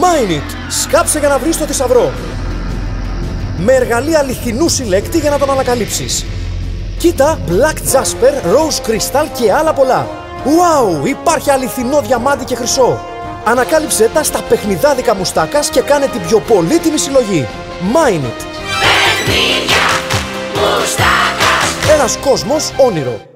Mine Σκάψε για να βρεις το θησαυρό. Με εργαλεία αληθινού συλλέκτη για να τον ανακαλύψεις. Κοίτα Black Jasper, Rose Crystal και άλλα πολλά. Wow! Υπάρχει αληθινό διαμάντι και χρυσό. Ανακάλυψέ τα στα παιχνιδάδικα μουστάκας και κάνε την πιο πολύτιμη συλλογή. Mine It. Παιχνίδια, μουστάκας Ένας κόσμος όνειρο.